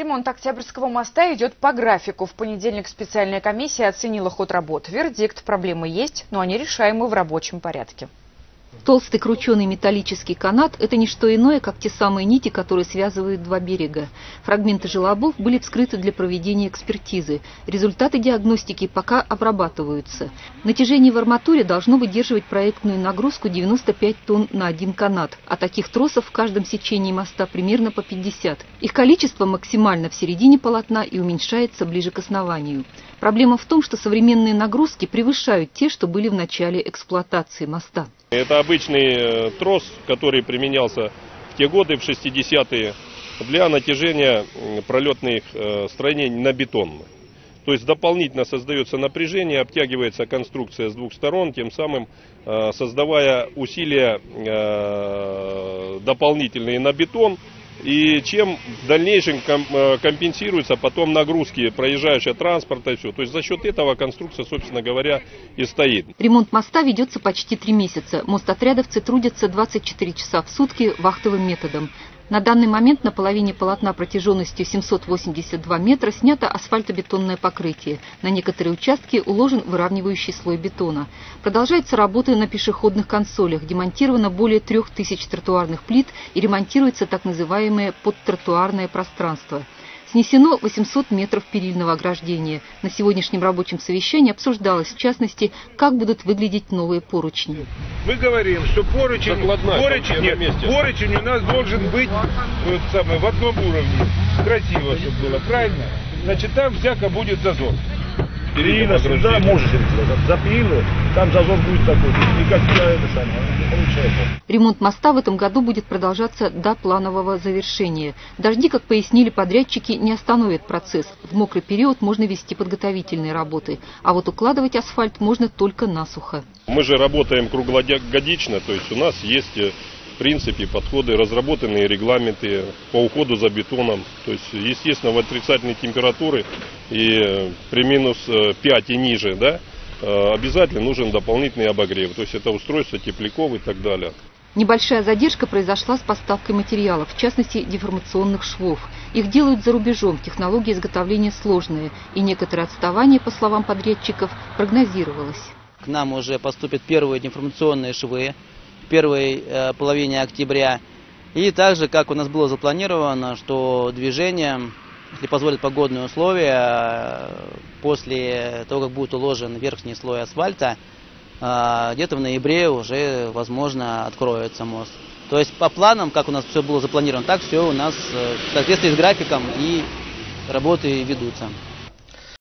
Ремонт Октябрьского моста идет по графику. В понедельник специальная комиссия оценила ход работ. Вердикт – проблемы есть, но они решаемы в рабочем порядке. Толстый крученый металлический канат – это не что иное, как те самые нити, которые связывают два берега. Фрагменты желобов были вскрыты для проведения экспертизы. Результаты диагностики пока обрабатываются. Натяжение в арматуре должно выдерживать проектную нагрузку 95 тонн на один канат, а таких тросов в каждом сечении моста примерно по 50. Их количество максимально в середине полотна и уменьшается ближе к основанию. Проблема в том, что современные нагрузки превышают те, что были в начале эксплуатации моста. Это обычный э, трос, который применялся в те годы, в 60-е, для натяжения пролетных э, строений на бетон. То есть дополнительно создается напряжение, обтягивается конструкция с двух сторон, тем самым э, создавая усилия дополнительные на бетон, и чем в дальнейшем э, компенсируются потом нагрузки проезжающего транспорта и все. То есть за счет этого конструкция, собственно говоря, и стоит. Ремонт моста ведется почти три месяца. Мостотрядовцы трудятся 24 часа в сутки вахтовым методом. На данный момент на половине полотна протяженностью 782 метра снято асфальтобетонное покрытие. На некоторые участки уложен выравнивающий слой бетона. Продолжаются работы на пешеходных консолях. Демонтировано более 3000 тротуарных плит и ремонтируется так называемое подтротуарное пространство. Снесено 800 метров перильного ограждения. На сегодняшнем рабочем совещании обсуждалось, в частности, как будут выглядеть новые поручни. Мы говорим, что поручень, поручень, нет, месте. поручень у нас должен быть вот, самое, в одном уровне. Красиво, чтобы было, правильно? Значит, там всяко будет зазор. Перина сюда можете запилы, там зазор будет такой, никак это самое, не получается. Ремонт моста в этом году будет продолжаться до планового завершения. Дожди, как пояснили подрядчики, не остановят процесс. В мокрый период можно вести подготовительные работы, а вот укладывать асфальт можно только насухо. Мы же работаем круглогодично, то есть у нас есть э, принципе, подходы, разработанные регламенты по уходу за бетоном. То есть, естественно, в отрицательной температуры и э, при минус 5 э, и ниже, да, обязательно нужен дополнительный обогрев. То есть это устройство тепляков и так далее. Небольшая задержка произошла с поставкой материалов, в частности деформационных швов. Их делают за рубежом, технология изготовления сложная, и некоторое отставание, по словам подрядчиков, прогнозировалось. К нам уже поступят первые деформационные швы, первой э, половине октября. И также, как у нас было запланировано, что движение, если позволят погодные условия, после того, как будет уложен верхний слой асфальта, э, где-то в ноябре уже, возможно, откроется мост. То есть по планам, как у нас все было запланировано, так все у нас э, в соответствии с графиком и работы ведутся.